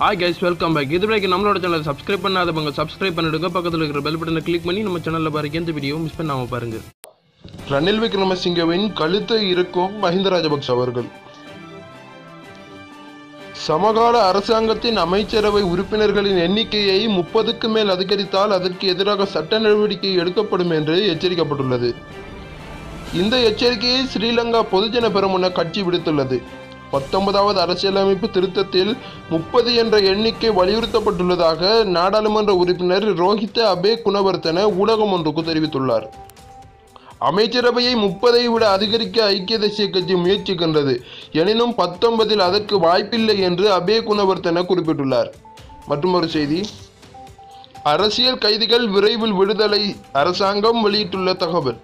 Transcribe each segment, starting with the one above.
Hi guys welcome back இது வரைக்கும் நம்மளோட சேனல் சப்ஸ்கிரைப் பண்ணாதவங்க சப்ஸ்கிரைப் பண்ணிடுங்க. பக்கத்தில் இருக்கிற பெல் பட்டனை கிளிக் பண்ணி நம்ம சேனலில் பாருங்க. எந்த வீடியோ மிஸ் பண்ணாமல் பாருங்க. ரணில் விக்ரமசிங்கவின் கழுத்தை இருக்கும் மஹிந்த ராஜபக்ஷ அவர்கள். சமகால அரசாங்கத்தின் அமைச்சரவை உறுப்பினர்களின் எண்ணிக்கையை முப்பதுக்கு மேல் அதிகரித்தால் அதற்கு எதிராக சட்ட நடவடிக்கை எடுக்கப்படும் என்று எச்சரிக்கப்பட்டுள்ளது. இந்த எச்சரிக்கையை ஸ்ரீலங்கா பொதுஜன பெரமுன கட்சி விடுத்துள்ளது. பத்தொன்பதாவது அரசியலமைப்பு திருத்தத்தில் முப்பது என்ற எண்ணிக்கை வலியுறுத்தப்பட்டுள்ளதாக நாடாளுமன்ற உறுப்பினர் ரோஹித அபே குணவர்த்தன ஊடகம் ஒன்றுக்கு தெரிவித்துள்ளார். அமைச்சரவையை முப்பதை விட அதிகரிக்க ஐக்கிய தேசிய கட்சி முயற்சிக்கின்றது. எனினும் பத்தொன்பதில் அதற்கு வாய்ப்பில்லை என்று அபே குணவர்த்தன குறிப்பிட்டுள்ளார். மற்றும் ஒரு செய்தி. அரசியல் கைதிகள் விரைவில் விடுதலை அரசாங்கம் வெளியிட்டுள்ள தகவல்.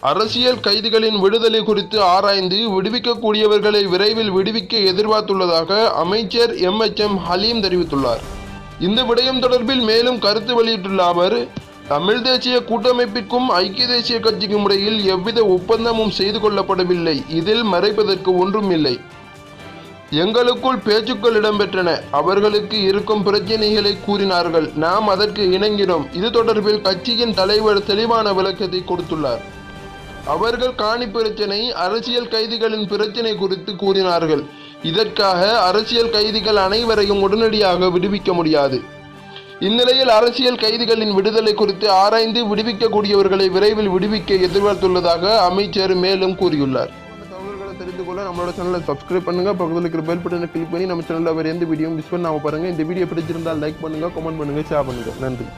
அரசியல் கைதிகளின் விடுதலை குறித்து ஆராய்ந்து விடுவிக்கக்கூடியவர்களை விரைவில் விடுவிக்க எதிர்பார்த்துள்ளதாக அமைச்சர் எம் எச் எம் ஹலீம் தெரிவித்துள்ளார். இந்த விடயம் தொடர்பில் மேலும் கருத்து வெளியிட்டுள்ள அவர் தமிழ் தேசிய கூட்டமைப்பிற்கும் ஐக்கிய தேசிய கட்சிக்கும் இடையில் எவ்வித ஒப்பந்தமும் செய்து கொள்ளப்படவில்லை. இதில் மறைப்பதற்கு ஒன்றும் இல்லை. எங்களுக்குள் பேச்சுக்கள் இடம்பெற்றன. அவர்களுக்கு இருக்கும் பிரச்சனைகளை கூறினார்கள். நாம் அதற்கு இணங்கினோம். இது தொடர்பில் கட்சியின் தலைவர் தெளிவான விளக்கத்தை கொடுத்துள்ளார். அவர்கள் காணி பிரச்சனை அரசியல் கைதிகளின் பிரச்சனை குறித்து கூறினார்கள். இதற்காக அரசியல் கைதிகள் அனைவரையும் உடனடியாக விடுவிக்க முடியாது. இந்நிலையில் அரசியல் கைதிகளின் விடுதலை குறித்து ஆராய்ந்து விடுவிக்கக்கூடியவர்களை விரைவில் விடுவிக்க எதிர்பார்த்துள்ளதாக அமைச்சர் மேலும் கூறியுள்ளார். தகவல்களை தெரிந்து கொள்ள நம்மளோட சேனலை சப்ஸ்கிரைப் பண்ணுங்க. பக்கத்தில் இருக்கிற பெல் பட்டனை கிளிக் பண்ணி நம்ம சேனலில் வேறு எந்த வீடியோ மிஸ் பண்ணாம பாருங்க. இந்த வீடியோ பிடிச்சிருந்தால் லைக் பண்ணுங்க கமெண்ட் பண்ணுங்க ஷேர் பண்ணுங்க. நன்றி.